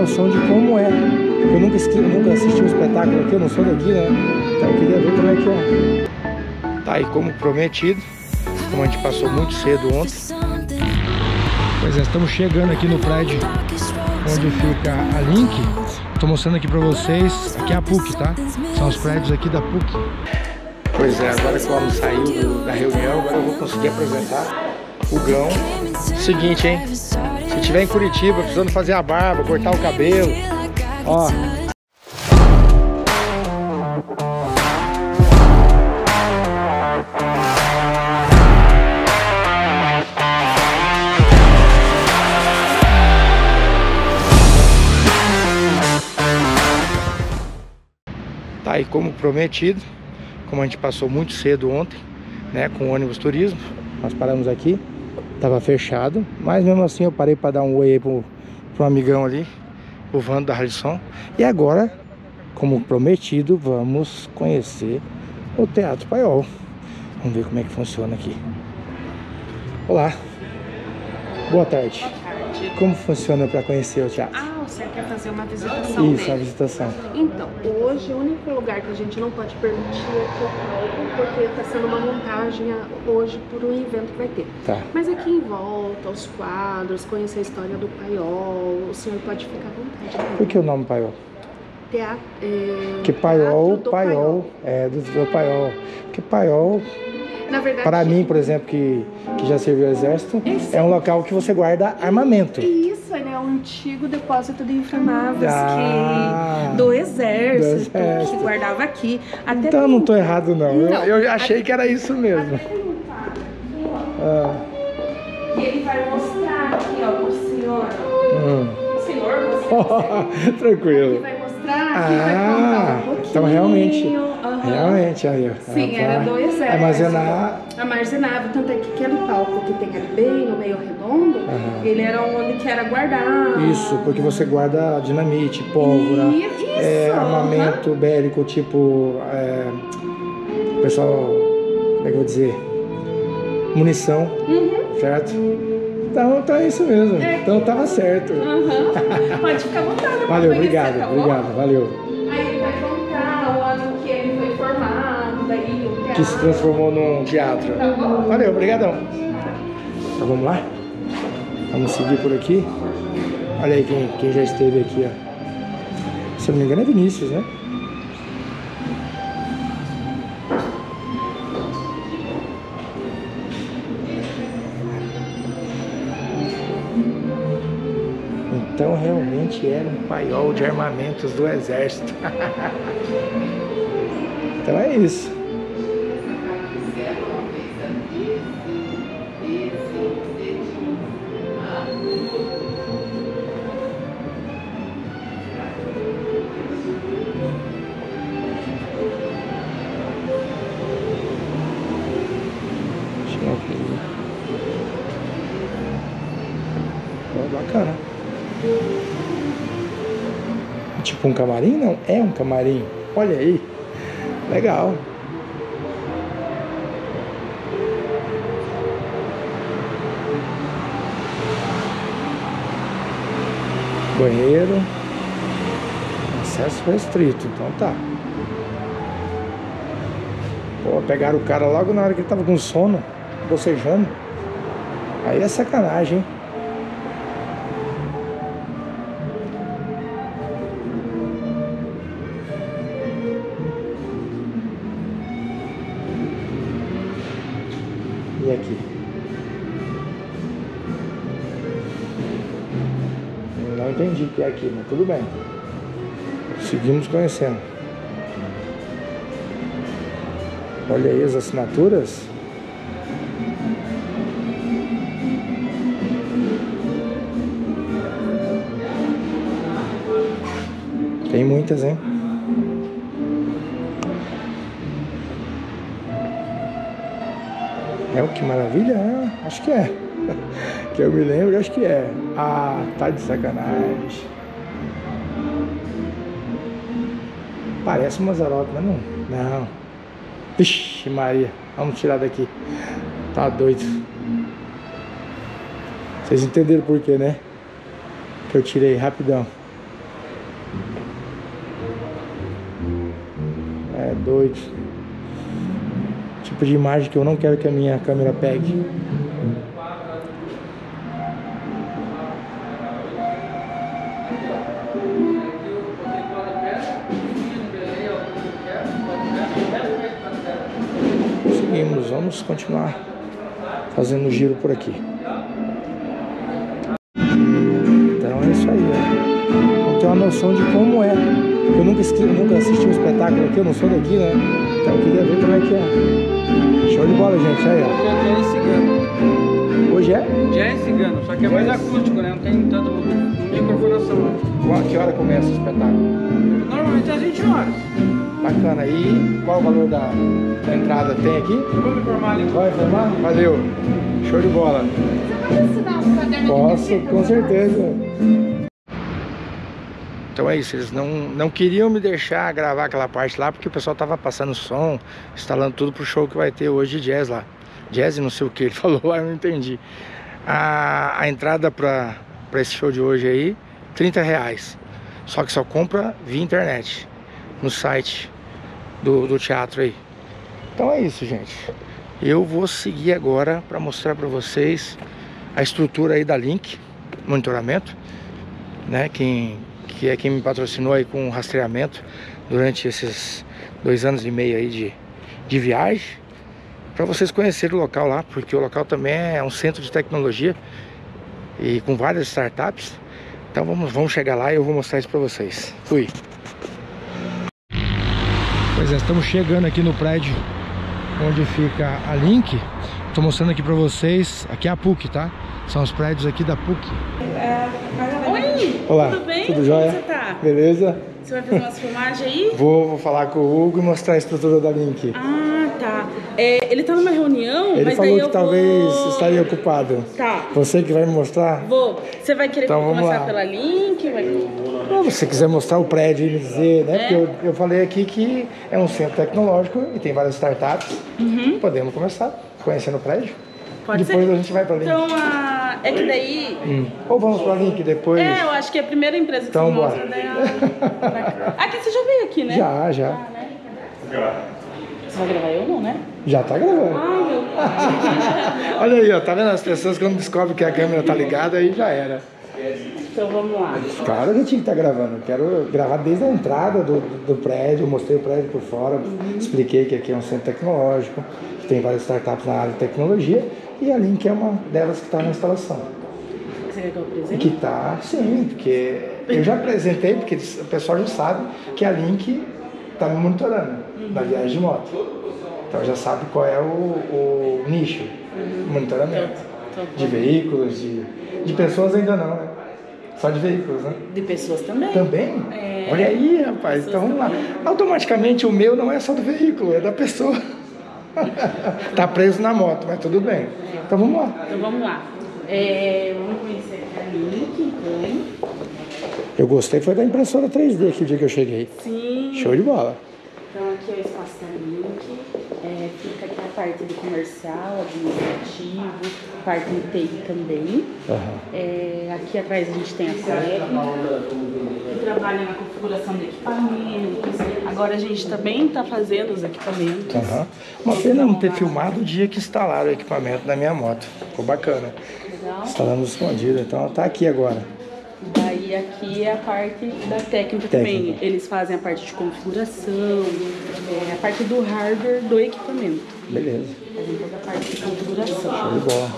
noção de como é. Eu nunca assisti, nunca assisti um espetáculo aqui, eu não sou daqui, né? Então eu queria ver como é que é. Tá aí como prometido, como a gente passou muito cedo ontem. Pois é, estamos chegando aqui no prédio onde fica a Link. Estou mostrando aqui para vocês, aqui é a PUC, tá? São os prédios aqui da PUC. Pois é, agora que o homem saiu da reunião, agora eu vou conseguir apresentar o Gão. Seguinte, hein? Se tiver em Curitiba, precisando fazer a barba, cortar o cabelo, ó, Tá aí como prometido, como a gente passou muito cedo ontem, né, com o ônibus turismo, nós paramos aqui, tava fechado, mas mesmo assim eu parei para dar um oi aí pro, pro amigão ali, o Vando da Harrison, e agora, como prometido, vamos conhecer o Teatro Paiol. Vamos ver como é que funciona aqui. Olá. Boa tarde. Boa tarde. Como funciona para conhecer o teatro? Ah, você quer fazer uma visitação Isso, a dele. visitação. Então, hoje o único lugar que a gente não pode permitir é o palco, porque está sendo uma montagem a- hoje por um evento que vai ter. Tá. Mas aqui em volta, os quadros, conhecer a história do paiol, o senhor pode ficar à vontade. né? Por que o nome Paiol? Teatro, é, Porque paiol, do paiol, é, do, do paiol. Porque paiol, Na verdade, para mim, por exemplo, que, que já serviu o exército, Esse- é um local que você guarda armamento. Isso, ele é um antigo depósito de inflamáveis Ah, que, do exército, do exército. que guardava aqui. Até Então eu tem- não tô errado não. Eu- Não. Eu, achei que era isso mesmo. Até tem um. Ah, E ele vai mostrar aqui, ó, pro senhor. hum. O senhor, você. Ele Tranquilo. vai mostrar aqui, vai Ah, contar um pouquinho. então realmente, aham. realmente aí, ó. Sim, era pra do exército. Armazenar. Armazenava, tanto é que aquele palco que tem ali bem no meio redondo, Aham. ele era onde que era guardado. Isso, porque você guarda dinamite, pólvora, E- Isso, é, armamento bélico, tipo. É, o pessoal. Como é que eu vou dizer? Munição, Uhum, certo? Então, é isso mesmo. É. Então tava certo. Pode ficar à vontade. Valeu, obrigado, tá obrigado, valeu. Que se transformou num teatro. Valeu, obrigadão. Então vamos lá? Vamos seguir por aqui. Olha aí quem, quem já esteve aqui, ó. Se eu não me engano é Vinícius, né? Então realmente era um paiol de armamentos do exército. então é isso. Tipo um camarim? Não, é um camarim. Olha aí. Legal. Banheiro. Acesso restrito, então tá. Pô, pegaram o cara logo na hora que ele tava com sono, bocejando. Aí é sacanagem, hein? E aqui? Não entendi o que é aqui, mas tudo bem. Seguimos conhecendo. Olha aí as assinaturas. Tem muitas, hein? É o que maravilha? É, acho que é. Que eu me lembro, acho que é. Ah, tá de sacanagem. Parece um Mazzaropi, mas não. Não. Vixe, Maria. Vamos tirar daqui. Tá doido. Vocês entenderam por quê, né? Que eu tirei rapidão. É doido. Tipo de imagem que eu não quero que a minha câmera pegue. Seguimos, vamos continuar fazendo giro por aqui. Então é isso aí, ó. Vamos ter uma noção de como é. Eu nunca, nunca assisti um espetáculo aqui, eu não sou daqui, né? Então eu queria ver como é que é. Show de bola, gente. Aí, Hoje é jazz cigano. ó. Hoje é? Jazz cigano, só que é mais acústico, né? Não tem tanto microfonação. né? Que hora começa o espetáculo? Normalmente é às 20 horas. Bacana. E qual o valor da, da entrada? Tem aqui? Eu vou me informar ali. Vai informar? Valeu. Show de bola. Posso, com certeza. Então é isso, eles não, não queriam me deixar gravar aquela parte lá porque o pessoal tava passando som, instalando tudo pro show que vai ter hoje de jazz lá. Jazz não sei o que ele falou eu não entendi. A, a entrada pra, pra esse show de hoje aí, 30 reais. Só que só compra via internet, no site do, do teatro aí. Então é isso, gente. Eu vou seguir agora para mostrar para vocês a estrutura aí da Link, monitoramento, né? Quem, que é quem me patrocinou aí com rastreamento durante esses dois anos e meio aí de, de viagem, para vocês conhecerem o local lá, porque o local também é um centro de tecnologia e com várias startups. Então vamos, vamos chegar lá e eu vou mostrar isso para vocês. Fui. Pois é, estamos chegando aqui no prédio onde fica a Link. Estou mostrando aqui para vocês, aqui é a PUC, tá? São os prédios aqui da PUC. Oi! Olá, Tudo bem? tudo jóia? Como você tá? Beleza? Você vai fazer umas filmagens aí? Vou, vou falar com o Hugo e mostrar a estrutura da Link. Ah, tá. É, ele tá numa reunião, Ele mas falou daí que eu talvez vou... estaria ocupado. Tá. Você que vai me mostrar? Vou. Você vai querer Então, começar lá. pela link? Vai... Se você quiser mostrar o prédio e me dizer, né? É? Porque eu, eu falei aqui que é um centro tecnológico e tem várias startups. Podemos começar conhecendo o prédio. Uhum. Pode Depois ser? a gente vai pra Link. Então, a... é que daí... Hum. Ou vamos pra Link depois? É, eu acho que é a primeira empresa que Então, você mostra, bora. daí a... Aqui você já veio aqui, né? Já, já. Ah, né? Você vai gravar eu não, né? Já tá gravando. Ai, meu Olha aí, ó, tá vendo as pessoas quando descobrem que a câmera tá ligada, aí já era. Então vamos lá. Claro que eu tinha que estar gravando. Eu quero gravar desde a entrada do, do prédio, mostrei o prédio por fora, expliquei que aqui é um centro tecnológico, que tem várias startups na área de tecnologia, e a Link é uma delas que está na instalação. Você quer que eu apresente? que tá, sim, porque eu já apresentei, porque o pessoal já sabe que a Link está me monitorando na viagem de moto. Então já sabe qual é o, o nicho, monitoramento. Então, De veículos, de, de pessoas ainda não, né? Só de veículos, né? De pessoas também. Também? É. Olha aí, rapaz. Então vamos lá. Automaticamente o meu não é só do veículo, é da pessoa. Tá preso na moto, mas tudo bem. Então vamos lá. Então vamos lá. É, vamos conhecer a. Eu gostei foi da impressora 3D aqui o dia que eu cheguei. Sim. Show de bola. Então aqui é o espaço da Link. É, fica aqui a parte do comercial, administrativo, parte do TI também. Aham. É, aqui atrás a gente tem a técnica, que trabalha na configuração de equipamentos. Agora a gente também está fazendo os equipamentos. Aham. Uma pena não ter filmado o dia que instalaram o equipamento na minha moto. Ficou bacana. Legal? Instalamos escondido, então ela tá aqui agora. Daí aqui é a parte da técnica, Técnica. também. Eles fazem a parte de configuração, é, a parte do hardware do equipamento. Beleza. Toda a parte de configuração. Show de bola.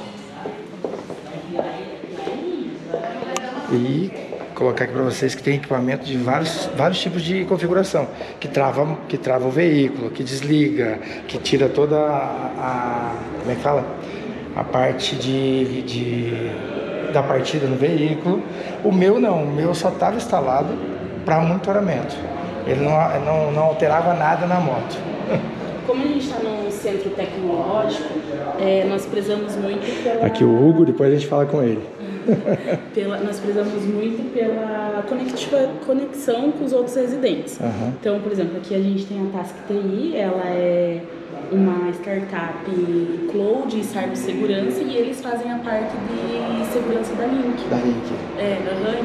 E colocar aqui para vocês que tem equipamento de vários, vários tipos de configuração, que trava, que trava o veículo, que desliga, que tira toda a, a- como é que fala? A parte de, de- da partida no veículo. O meu não, o meu só estava instalado para monitoramento. Ele não, não, não alterava nada na moto. Como a gente está num centro tecnológico, é, nós prezamos muito pela, Aqui o Hugo, depois a gente fala com ele. pela- nós prezamos muito pela conectiva, conexão com os outros residentes. Aham. Então, por exemplo, aqui a gente tem a Task TI, ela é uma startup cloud e cibersegurança e eles fazem a parte de segurança da Link. Da Link. É,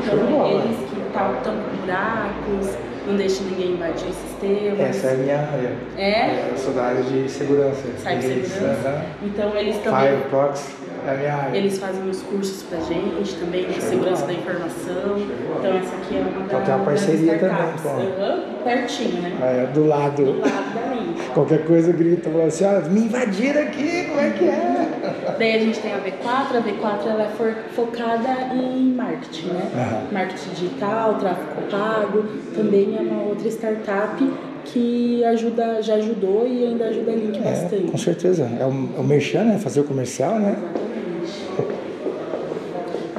Show bola. então eles que estão buracos, não deixa ninguém invadir o sistema. Essa é a minha área. É? Eu sou da área de segurança. Cybersegurança. Aham. Então eles também. Firefox é a minha área. Eles fazem os cursos pra gente também de segurança da informação. Então essa aqui é uma Então tem uma parceria também com- Aham, pertinho, né? É, do lado. Do lado da. Qualquer coisa grita, fala assim, ah, me invadiram aqui, como é que é? Daí a gente tem a V4, a V4 ela é for- focada em marketing, né? Aham. Marketing digital, tráfego pago, também é uma outra startup que ajuda, já ajudou e ainda ajuda a Link É, bastante. com certeza. É o, é o merchan, né? Fazer o comercial, né?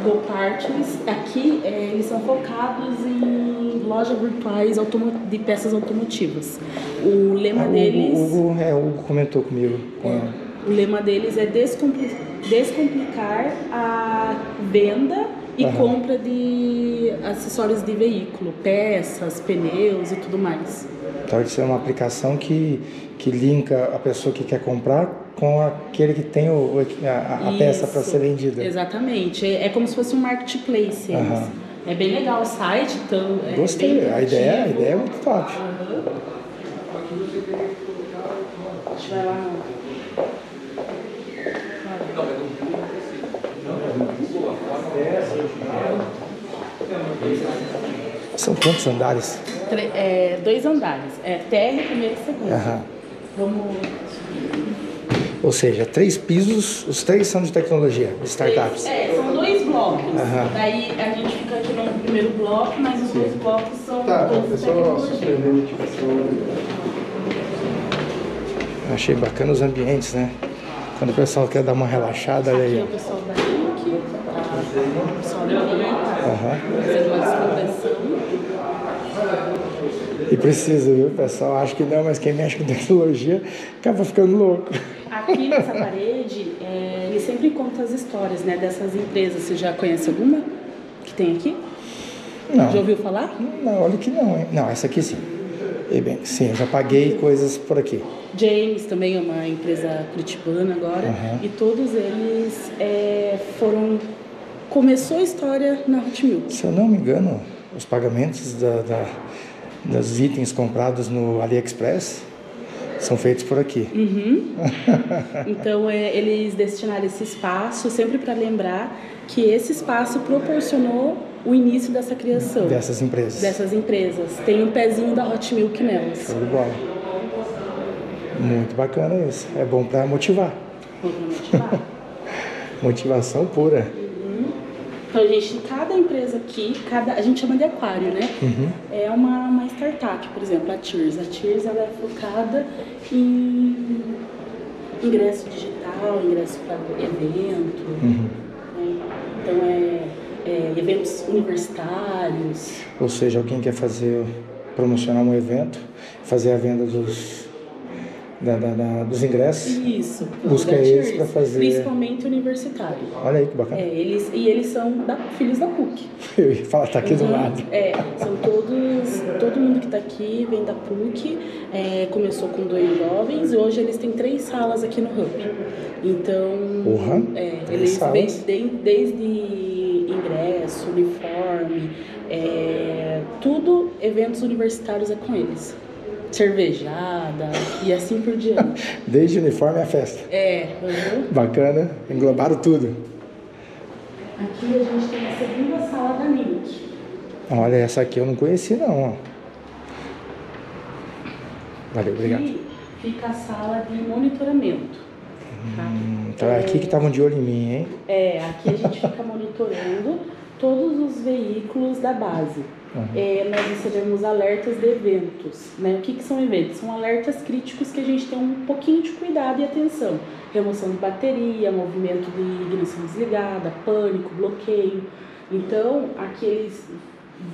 Go Parties, aqui é, eles são focados em lojas virtuais de peças automotivas. O lema Ah, deles, o, Hugo, é, o Hugo comentou comigo. com- o lema deles é descompli- descomplicar a venda e compra de acessórios de veículo, peças, pneus e tudo mais. Pode ser uma aplicação que, que linka a pessoa que quer comprar com aquele que tem o, a, a peça para Isso, ser vendida. Exatamente. É, é como se fosse um marketplace. É bem legal o site, então. é Gostei, a ideia, a ideia é muito top. Aham. A gente vai lá no. São quantos andares? Tre- é, dois andares. É TR primeiro e segundo. Aham. Vamos. Ou seja, três pisos, os três são de tecnologia, de startups. É, são dois blocos. Aham. Daí a gente fica aqui no primeiro bloco, mas os dois blocos são Tá, todos tecnologia. Achei bacana os ambientes, né? Quando o pessoal quer dar uma relaxada, olha Aqui aí. é o pessoal da Link, tá? o pessoal da desconversão. E precisa, viu? O pessoal acha que não, mas quem mexe com tecnologia acaba ficando louco. Aqui nessa parede, é, ele sempre conta as histórias né, dessas empresas. Você já conhece alguma que tem aqui? Não. Já ouviu falar? Não, olha que não, hein? Não, essa aqui sim. E bem, sim, eu já paguei coisas por aqui. James também é uma empresa curitibana agora. Aham. E todos eles é, foram... Começou a história na Hot Milk. Se eu não me engano, os pagamentos da, da- dos itens comprados no AliExpress são feitos por aqui. Uhum. Então, é, eles destinaram esse espaço sempre para lembrar que esse espaço proporcionou o início dessa criação. Dessas empresas. Dessas empresas. Tem um pezinho da Hot Milk nelas. Show de bola. Muito bacana isso. É bom para motivar. Vou motivar. Motivação pura. Então, a gente, cada empresa aqui, cada, a gente chama de aquário, né? Uhum. É uma, uma startup, por exemplo, a Tears. A Tears ela é focada em ingresso digital, ingresso para evento. Uhum. né? Então, é, é eventos universitários. Ou seja, alguém quer fazer, promocionar um evento, fazer a venda dos, da- da- da- dos ingressos. Isso. Busca eles pra fazer- Principalmente universitário. Olha aí que bacana. É, eles, e eles são da- filhos da PUC. Eu ia falar, tá aqui do Uhum. lado. É, são todos, todo mundo que está aqui vem da PUC, é, começou com dois jovens e hoje eles têm três salas aqui no Hub. Então, Porra, é, eles vêm salas. desde ingresso, uniforme, é, tudo eventos universitários é com eles. Cervejada e assim por diante. Desde o uniforme à festa. É, uhum. Bacana, englobaram tudo. aqui a gente tem a segunda sala da Link. Olha, essa aqui eu não conheci não. Valeu, obrigado. Aqui fica a sala de monitoramento. Hum, Então é aqui que estavam de olho em mim, hein? É, aqui a gente fica monitorando todos os veículos da base. Uhum. É, nós recebemos alertas de eventos. Né? O que, que são eventos? São alertas críticos que a gente tem um pouquinho de cuidado e atenção. Remoção de bateria, movimento de ignição desligada, pânico, bloqueio. Então, aqui eles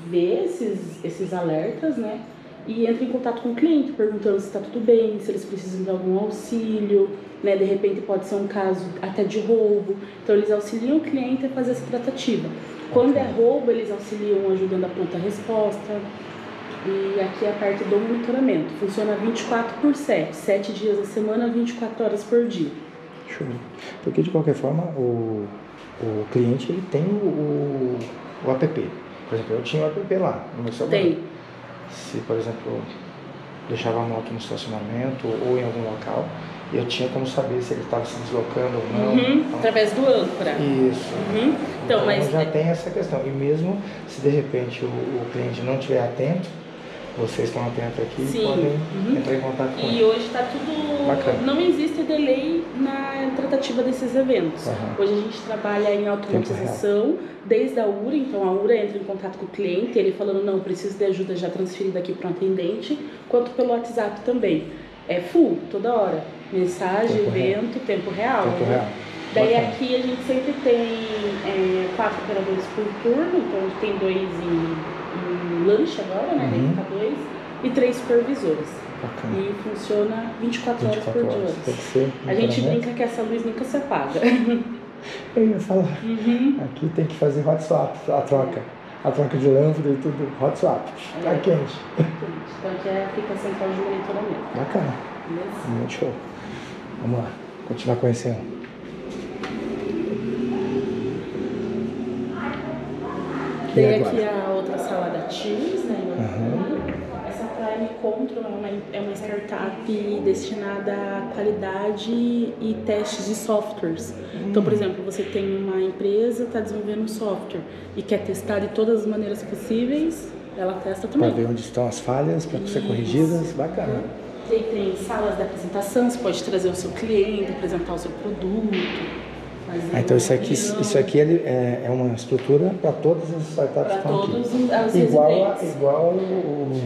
vê esses, esses alertas, né? E entra em contato com o cliente, perguntando se está tudo bem, se eles precisam de algum auxílio, né? De repente pode ser um caso até de roubo. Então eles auxiliam o cliente a fazer essa tratativa. Quando é roubo, eles auxiliam ajudando a pronta resposta. E aqui é a parte do monitoramento. Funciona 24 por 7, 7 dias da semana, 24 horas por dia. Show. Porque de qualquer forma o, o cliente ele tem o, o, o app. Por exemplo, eu tinha o app lá no meu celular. Tem. Se, por exemplo, deixava a moto no estacionamento ou em algum local, eu tinha como saber se ele estava se deslocando ou não. Uhum, Então, através do âncora. Isso. Uhum. Então, mas já tem essa questão. E mesmo se de repente o, o cliente não estiver atento, vocês estão atentos aqui Sim. podem Uhum. entrar em contato com E ele. hoje está tudo. Bacana. Não existe delay na tratativa desses eventos. Aham. Hoje a gente trabalha em automatização, desde a URA, então a URA entra em contato com o cliente, ele falando, não, preciso de ajuda já transferida aqui para um atendente, quanto pelo WhatsApp também. É full, toda hora. Mensagem, Tempo real. evento, tempo real. Tempo né? real. Daí Bacana. aqui a gente sempre tem é, quatro operadores por turno, então a gente tem dois em lanche agora, né? Uhum. Fica dois, e três supervisores. Bacana. E funciona 24 horas 24 por horas. dia. Tem que ser. A gente brinca que essa luz nunca se apaga. Eu ia falar. Uhum. Aqui tem que fazer hot swap, a troca. A troca de lâmpada e tudo. Hot swap. Tá É. quente. Então aqui é fica central de monitoramento. Bacana. Beleza? Muito show. Vamos lá. Continuar conhecendo. Tem aqui a outra sala da Teams, né? Aham. Essa Prime Control é uma, é uma startup destinada à qualidade e testes de softwares. Então, por exemplo, você tem uma empresa, está desenvolvendo um software e quer testar de todas as maneiras possíveis, ela testa Para também. ver onde estão as falhas, para ser corrigidas. Bacana. Tem, tem salas de apresentação, você pode trazer o seu cliente, apresentar o seu produto. Ah, então isso aqui, isso aqui é, é uma estrutura para todas as startups que estão aqui. Igual, a, igual o,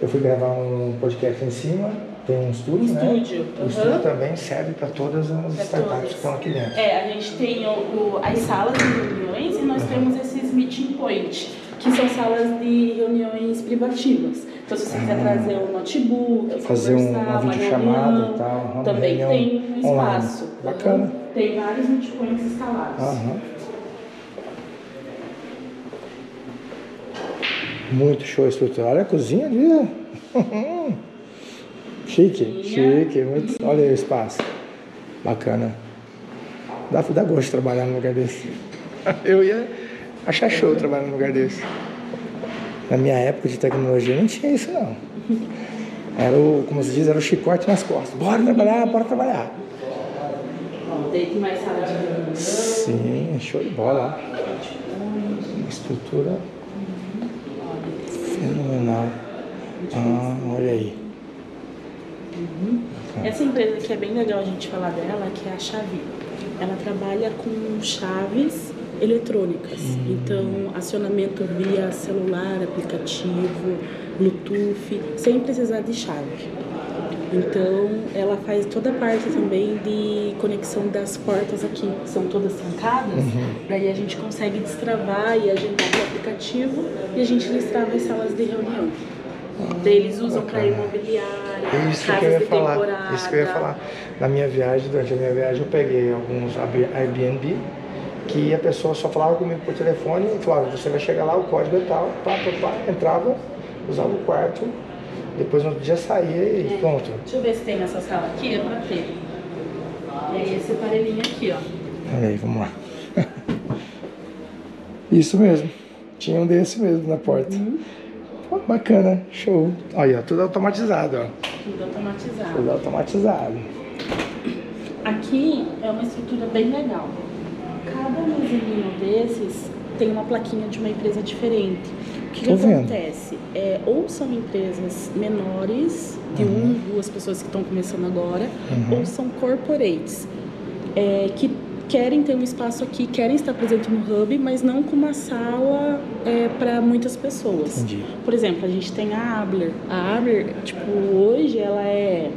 eu fui gravar um podcast em cima, tem um estúdio, Um né? estúdio, O aham. estúdio também serve para todas as Pra startups todas. que estão aqui dentro. É, a gente tem o, o- as salas de reuniões e nós temos esses meeting point, que são salas de reuniões privativas. Então, se você quiser trazer um notebook, Ah. Fazer um- uma videochamada e tal, também reunião tem um online. espaço. Bacana. Tem vários meeting points instalados. Aham. Muito show a estrutura. Olha a cozinha ali. ó. chique, Cozinha. chique. Muito... Olha aí o espaço. Bacana. Dá, dá gosto de trabalhar num lugar desse. Eu ia achar show trabalhar num lugar desse. Na minha época de tecnologia não tinha isso não. Era o, como se diz, era o chicote nas costas. Bora trabalhar, bora trabalhar. Tem mais sala de reunião. Sim, show de bola. estrutura fenomenal. Ah, olha aí. Essa empresa que é bem legal a gente falar dela, que é a Chavi. Ela trabalha com chaves eletrônicas. Então, acionamento via celular, aplicativo, Bluetooth, sem precisar de chave. Então, ela faz toda a parte também de conexão das portas aqui, que são todas trancadas. Daí a gente consegue destravar e agendar pelo aplicativo e a gente destrava as salas de reunião. Daí eles usam para bacana. imobiliária, Isso que casas eu ia de falar. temporada. Isso que eu ia falar. Na minha viagem, durante a minha viagem, eu peguei alguns Airbnb- Airbnb que a pessoa só falava comigo por telefone e falava, você vai chegar lá, o código é tal, pá, pá, pá, entrava, usava o quarto, depois no outro dia saía e pronto. Deixa eu ver se tem nessa sala aqui, é pra ter. E aí esse aparelhinho aqui, ó. Olha aí, vamos lá. Isso mesmo. Tinha um desse mesmo na porta. Pô, bacana, show. Olha, tudo automatizado, ó. Tudo automatizado. Tudo automatizado. Aqui é uma estrutura bem legal. Cada mezanino desses tem uma plaquinha de uma empresa diferente. O que, Tô acontece? É, ou são empresas menores, de Uhum. um, duas pessoas que estão começando agora, ou são corporates, é, que querem ter um espaço aqui, querem estar presente no hub, mas não com uma sala para muitas pessoas. Entendi. Por exemplo, a gente tem a Abler. A Abler, tipo, hoje ela é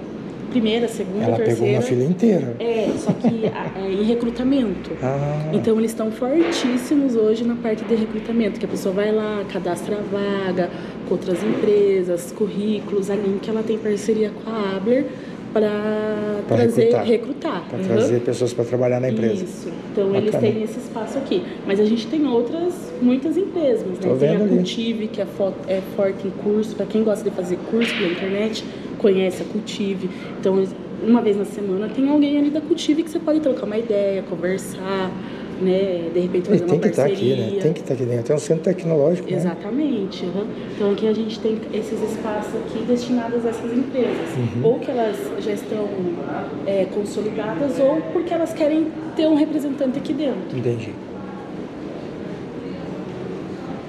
primeira, segunda, Ela pegou terceira. uma filha inteira. É, só que é em recrutamento. Ah, Então eles estão fortíssimos hoje na parte de recrutamento, que a pessoa vai lá, cadastra a vaga com outras empresas, currículos, a Link ela tem parceria com a Abler para trazer recrutar. recrutar. para Uhum. trazer pessoas para trabalhar na empresa. Isso. Então eles Bacana. têm esse espaço aqui. Mas a gente tem outras, muitas empresas, né? Tô tem a. Cultive, que é, é forte em curso. Para quem gosta de fazer curso pela internet, conhece a Cultive. Então, uma vez na semana tem alguém ali da Cultive que você pode trocar uma ideia, conversar. né, de repente fazer tem uma que estar parceria. aqui, né? Tem que estar aqui dentro. Tem um centro tecnológico, né? Exatamente. uhum. Então aqui a gente tem esses espaços aqui destinados a essas empresas. Uhum. Ou que elas já estão é, consolidadas ou porque elas querem ter um representante aqui dentro. Entendi.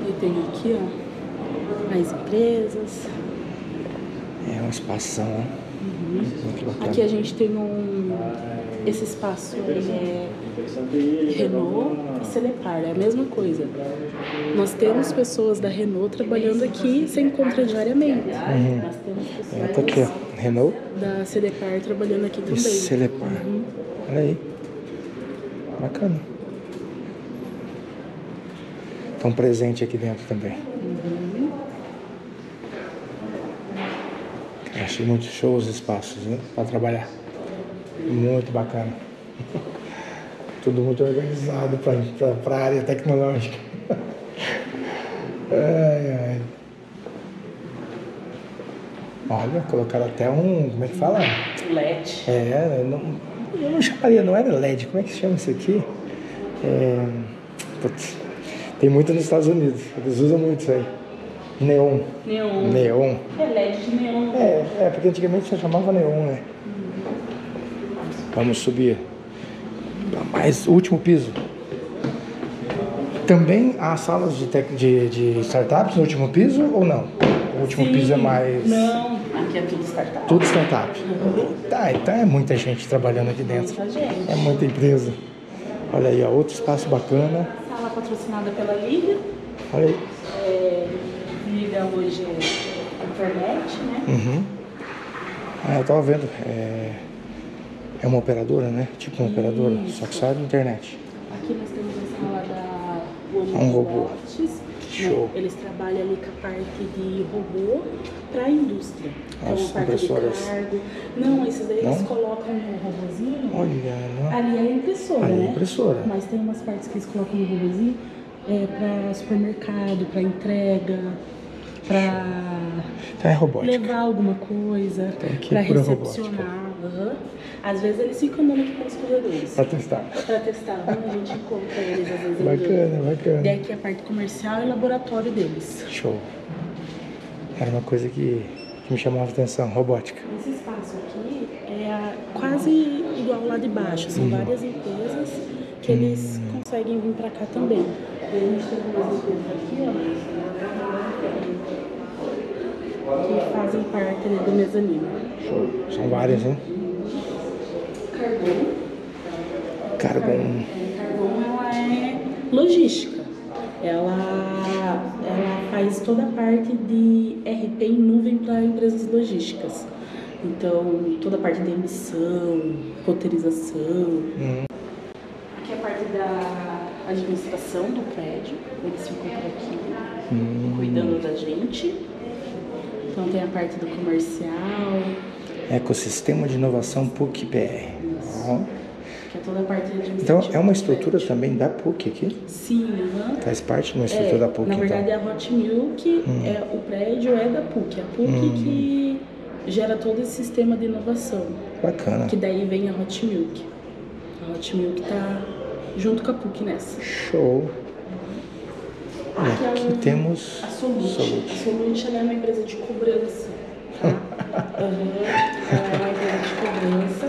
E tem aqui, ó, as empresas. É um espação, bacana. Uhum. Aqui a gente tem um. Esse espaço é Renault e Celepar, é a mesma coisa. Nós temos pessoas da Renault trabalhando aqui, se encontra diariamente. Nós temos É, tá aqui, pessoas ó. Renault da Celepar trabalhando aqui e também. Celepar. Olha aí. Bacana. Estão presentes aqui dentro também. Cara, Achei muito show os espaços né, para trabalhar. Muito bacana. Tudo muito organizado para a área tecnológica. Ai, ai. Olha, colocaram até um. Como é que fala? LED. É, não, eu não chamaria, não era LED, como é que se chama isso aqui? É, putz, tem muito nos Estados Unidos, eles usam muito isso aí. Neon. Neon. Neon. É LED de neon. É, é, porque antigamente você chamava neon, né? Vamos subir. Mais último piso. Também há salas de, tec- de, de startups no último piso ou não? O último Sim. piso é mais. Não, aqui é tudo startup. Tudo startup. Tá, então é muita gente trabalhando aqui dentro. Muita gente. É muita empresa. Olha aí, ó, outro espaço bacana. Sala patrocinada pela Liga. Olha aí. É, Liga hoje é internet, né? Uhum. Ah, eu tava vendo. É, é uma operadora, né? Tipo uma operadora, só que só de internet. Aqui nós temos a sala da Woman Um robô. Robotics, né? Show. Eles trabalham ali com a parte de robô para a indústria. Então, As de impressoras. cargo. Não, esses daí eles Não? colocam no robozinho. Olha, não. Ali é a impressora, Ali é né? impressora. Mas tem umas partes que eles colocam no robozinho é, para supermercado, para entrega, para Então é robótica. levar alguma coisa, para recepcionar. aham. Às vezes eles ficam andando aqui pelos corredores. Pra testar. Para testar, né? a gente encontra eles às vezes andando. Bacana, E bacana. aqui é a parte comercial e laboratório deles. Show. Era uma coisa que, que me chamava a atenção, robótica. Esse espaço aqui é a- quase igual lá de baixo. São várias empresas que eles conseguem vir para cá também. E a gente tem algumas empresas aqui, ó, que fazem parte né, do mezanino. Show. São várias, hein? Carvão. Carvão. Carvão ela é logística. Ela, ela faz toda a parte de RP em nuvem para empresas logísticas. Então, toda a parte de emissão, roteirização. Aqui é a parte da administração do prédio. Eles ficam por aqui cuidando da gente. Então, tem a parte do comercial, Ecossistema de Inovação PUC PR. Ó. que é toda a parte Então administrativa. é uma estrutura também da PUC aqui? Sim, aham. Faz parte de uma estrutura É, da PUC, na verdade, então. a Hot Milk, é, o prédio é da PUC. A PUC Hum. que gera todo esse sistema de inovação. Bacana. Que daí vem a Hot Milk. A Hot Milk tá junto com a PUC nessa. Show. E é aqui um- temos A Solute. Solute. A Solute é uma empresa de cobrança. Tá? Ela é uma empresa de cobrança.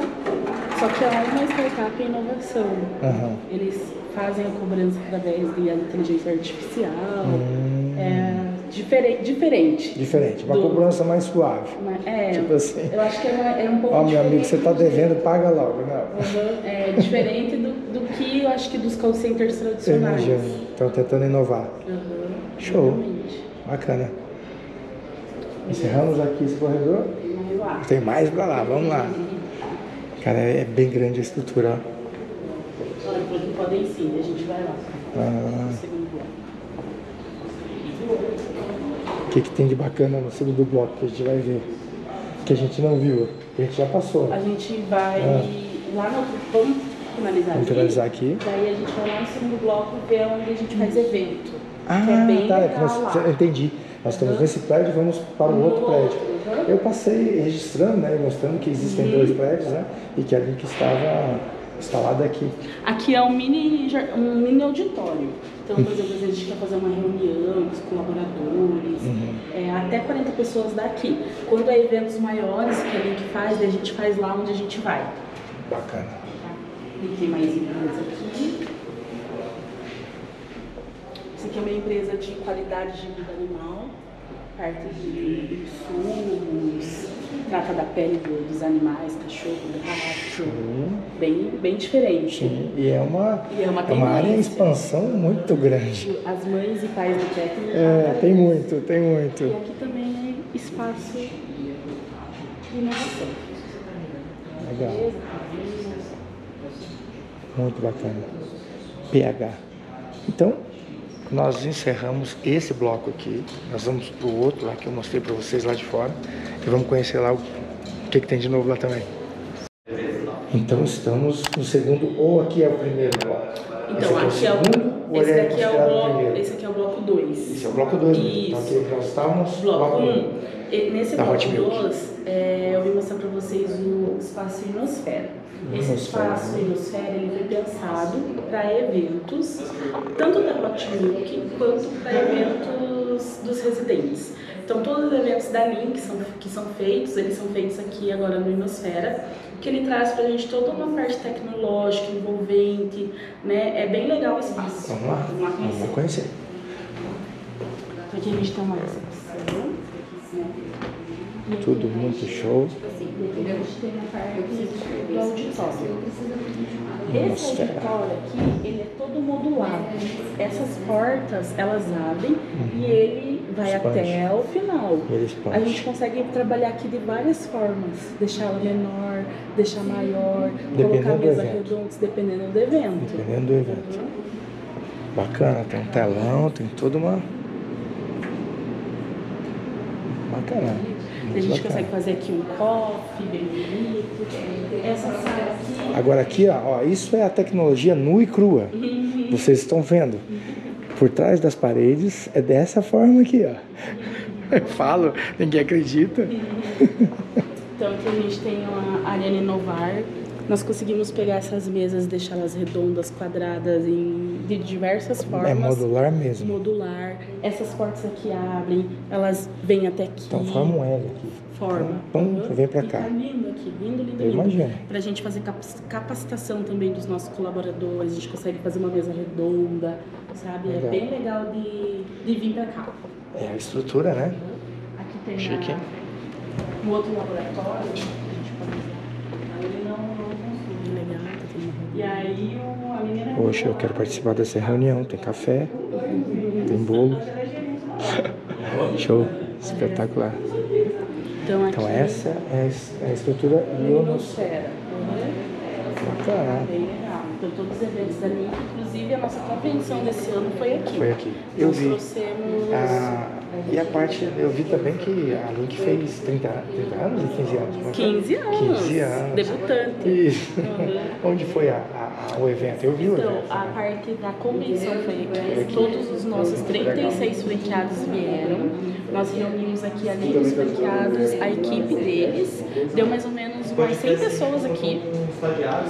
Só que ela é uma startup em inovação. Aham. Eles fazem a cobrança através de inteligência artificial. Hum. É diferente. diferente. Diferente, uma Do- cobrança mais suave. Mas, é, Tipo assim. eu acho que é, é um pouco Ó, meu amigo, você tá diferente. devendo, paga logo. Não. Uhum, É diferente do, do que eu acho que dos call centers tradicionais. imagino. Estão tentando inovar. Uhum, Show. exatamente. Bacana. Encerramos aqui esse corredor. Tem mais pra lá, vamos lá. Cara, é bem grande a estrutura. Olha, podem sim, a gente vai lá. Ah. O que, que tem de bacana no segundo bloco que a gente vai ver? Que a gente não viu, que a gente já passou. A gente vai Ah. lá no outro. Vamos finalizar Vamos aqui? finalizar aqui. Daí a gente vai lá no segundo bloco ver onde a gente faz evento. Ah, é tá. legal nós- entendi. Nós estamos nesse prédio e vamos para o No outro prédio. uhum. Eu passei registrando, né, mostrando que existem dois prédios, né, e que ali que estava instalado aqui. Aqui é um mini, um mini auditório. Então, por exemplo, a gente quer fazer uma reunião com os colaboradores, Uhum. é, até 40 pessoas daqui. Quando é eventos maiores que a Link faz, a gente faz lá onde a gente vai. Bacana. Tem mais empresas aqui. Isso aqui é uma empresa de qualidade de vida animal, parte de insumos, trata da pele do- dos animais, cachorro, gato, bem, bem diferente. Sim, e é uma, E é uma é uma área em expansão muito grande. As mães e pais do técnico. É, tem muito, tem muito. E aqui também é espaço de inovação. Legal. Muito bacana. PH. Então, nós encerramos esse bloco aqui. Nós vamos para o outro lá que eu mostrei para vocês lá de fora. E vamos conhecer lá o que, que tem de novo lá também. Então estamos no segundo, ou aqui é o primeiro bloco? Então, aqui é o. segundo, Esse é daqui é o bloco. primeiro? Esse aqui é o bloco 2. Esse é o bloco 2, então Isso. aqui nós estávamos Bloco 1. um. Nesse Da bloco Hot Milk. 2, eu vim mostrar para vocês o espaço Inosfera. Esse Inosfera. espaço Inosfera ele foi pensado para eventos, tanto da Hot Milk quanto para eventos dos residentes. Então, todos os eventos da Link são, que são feitos, eles são feitos aqui agora no Inosfera, que ele traz para a gente toda uma parte tecnológica, envolvente, né? É bem legal o espaço. Vamos lá, Vamos lá conhecer. vamos conhecer. Aqui a gente tem uma recepção. né? E aqui Tudo muito show. Do auditório. Esse auditório aqui, ele é todo modulado. Essas portas, elas abrem e ele vai Uhum. Até o final. A gente consegue trabalhar aqui de várias formas. Deixar ela menor, deixar maior, Dependendo colocar mesa redonda, dependendo do evento. Dependendo do evento. Uhum. Bacana, tem um telão, tem toda uma. Bacana. A gente bacana. consegue fazer aqui um coffee bem bonito. Essa sala aqui Agora aqui, ó, ó, isso é a tecnologia nua e crua. Vocês estão vendo. Por trás das paredes é dessa forma aqui, ó. Eu falo, ninguém acredita. Então aqui a gente tem a área Inovar. Nós conseguimos pegar essas mesas, deixá-las redondas, quadradas, em, de diversas formas. É modular mesmo. Modular. Essas portas aqui abrem, elas vêm até aqui. Então forma um L aqui. Forma. Pum, Uhum. vem pra E cá. Tá lindo aqui, lindo, lindo, Eu lindo. imagino. Pra gente fazer capac- capacitação também dos nossos colaboradores, a gente consegue fazer uma mesa redonda, sabe? Legal. É bem legal de, de vir pra cá. É a estrutura, né? Aqui tem Chique, a, um outro laboratório, a gente pode usar. Aí ele não, não consome. Legal, tá E aí o, a menina... Poxa, eu quero participar dessa reunião. Tem café, tem bolo. Show, espetacular. Então aqui Então essa é a é estrutura ionosfera. Bacana. Bem legal. Então todos os eventos da Link, inclusive a nossa convenção desse ano foi aqui. Foi aqui. Eu Nós vi. trouxemos... Ah, e a parte, eu vi também que a Link fez 30, 30 anos e 15 anos. como é que é? 15 anos. 15 anos. Debutante. Isso. Uhum. Onde foi a, a- o evento? Eu vi o Então, evento. a parte da convenção foi aqui. Todos os nossos 36 franqueados vieram. Nós reunimos aqui ali os franqueados, a equipe deles. Deu mais ou menos umas 100 pessoas aqui.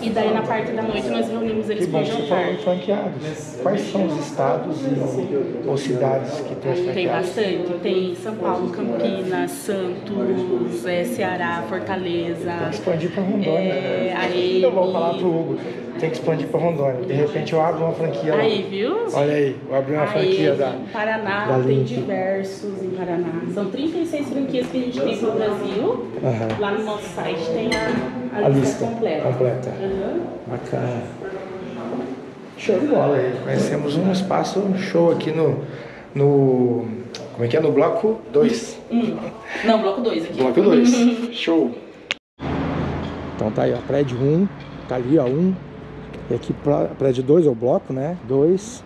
E daí na parte da noite nós reunimos eles para que você jantar. falou franqueados. Quais são os estados e, ou cidades que tem os Tem franqueados? bastante. Tem São Paulo, Campinas, Santos, é, Ceará, Tem Fortaleza. que expandir para Rondônia. É, né? aí- Eu vou falar pro Hugo. Tem que expandir para Rondônia. De repente eu abro uma franquia lá. Aí, viu? Olha aí, eu abri uma Aí, franquia da. Paraná da tem diversos em Paraná. São 36 franquias que a gente tem no Brasil. Aham. Lá no nosso site tem a, a, A lista, lista completa. completa. Uhum. Bacana. Show de bola aí. Conhecemos um espaço show aqui no. no como é que é? No bloco 2. Hum. Não, bloco 2 aqui. Bloco 2. Show. Então tá aí, ó. Prédio 1. Um, tá ali, ó. 1. Um. E aqui prédio 2 é o bloco, né? 2.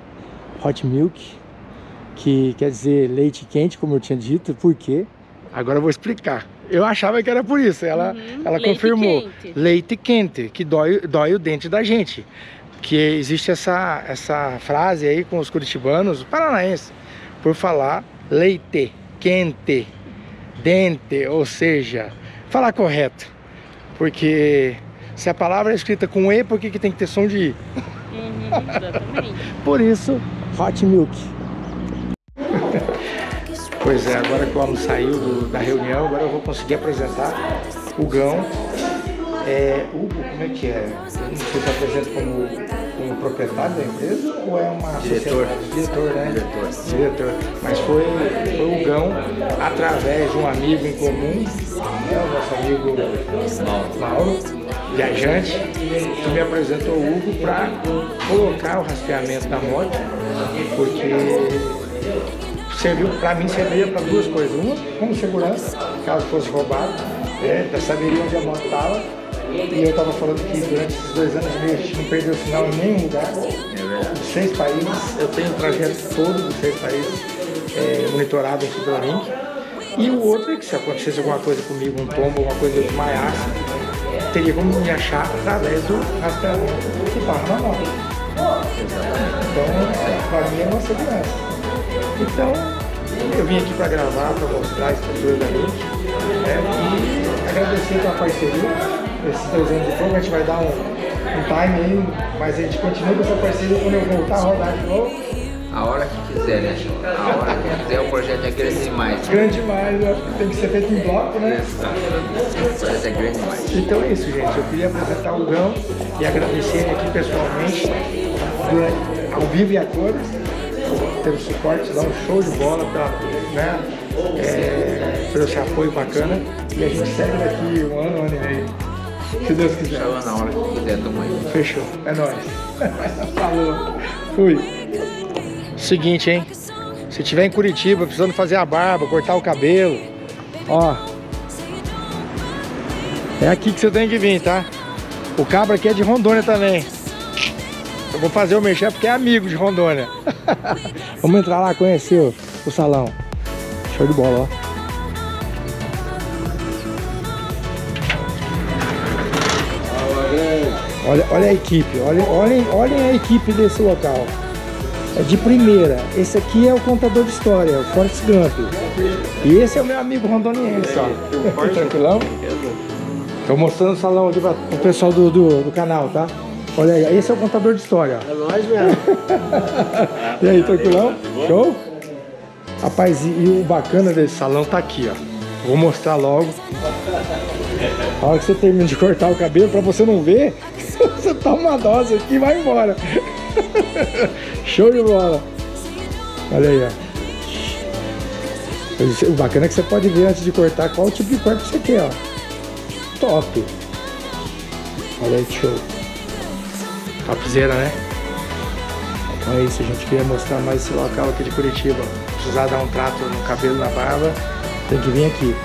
Hot Milk. Que quer dizer leite quente, como eu tinha dito. Por quê? Agora eu vou explicar. Eu achava que era por isso. Ela, Uhum. ela Leite confirmou. quente. Leite quente, que dói, dói o dente da gente. Que existe essa, essa frase aí com os curitibanos, paranaenses, por falar leite quente, dente, ou seja, falar correto. Porque Se a palavra é escrita com E, por que, que tem que ter som de I? Uhum, exatamente. Por isso, hot milk. Pois é, agora que o homem saiu do, da reunião, agora eu vou conseguir apresentar o Gão. É, Hugo, como é que é? Eu não sei se apresenta como, como proprietário da empresa ou é uma Diretor. Diretor, né? Diretor. Diretor. Mas foi, foi o Gão, através de um amigo em comum, né, o nosso amigo Mauro. Mauro, viajante, que me apresentou o Hugo para colocar o rastreamento da moto, porque serviu para mim servia para duas coisas. Uma, como segurança, caso fosse roubado, né, já saberia onde a moto estava. E eu estava falando que durante esses dois anos gente não perdeu sinal em nenhum lugar. É. De seis países, eu tenho o trajeto todo dos seis países é, monitorado em Ciclolink. E o outro é que se acontecesse alguma coisa comigo, um tombo, alguma coisa de maiasse, teria como me achar através do rastreamento que estava na moto. Então, para mim é uma segurança. Então, eu vim aqui para gravar, para mostrar a estrutura da Link né, e agradecer pela parceria. Esses dois anos de fogo, a gente vai dar um, um time aí, mas a gente continua com essa parceria quando eu voltar a rodar de novo. A hora que quiser, né? A hora que quiser, o projeto é grande demais. Grande demais, eu acho que tem que ser feito em bloco, né? O projeto é grande demais. Então é isso, gente. Eu queria apresentar o Gão e agradecer ele aqui pessoalmente, ao vivo e a cores, pelo suporte, dá um show de bola, pela, né? É, pelo esse apoio bacana. E a gente segue daqui um ano, um ano e meio. Se Deus quiser. Chama na hora que quiser, tamo aí. Fechou. É nóis. Falou. Fui. Seguinte, hein? Se tiver em Curitiba, precisando fazer a barba, cortar o cabelo, ó. É aqui que você tem que vir, tá? O cabra aqui é de Rondônia também. Eu vou fazer o mexer porque é amigo de Rondônia. Vamos entrar lá conhecer o, o salão. Show de bola, ó. Olha, olha a equipe, olha, olhem, olhem a equipe desse local. É de primeira. Esse aqui é o contador de história, o Forrest Gump. E esse é o meu amigo rondoniense, ó. Tranquilão? Tô mostrando o salão aqui para o pessoal do, do, do canal, tá? Olha aí, esse é o contador de história. É nóis mesmo. E aí, tranquilão? Show? Rapaz, e, e o bacana desse salão tá aqui, ó. Vou mostrar logo. A hora que você termina de cortar o cabelo, pra você não ver, você toma uma dose aqui e vai embora. Show de bola. Olha aí, ó. O bacana é que você pode ver antes de cortar qual tipo de corte você quer, ó. Top. Olha aí, que show. Topzera, né? Então é isso, a gente queria mostrar mais esse local aqui de Curitiba. Precisar dar um trato no cabelo, na barba, tem que vir aqui.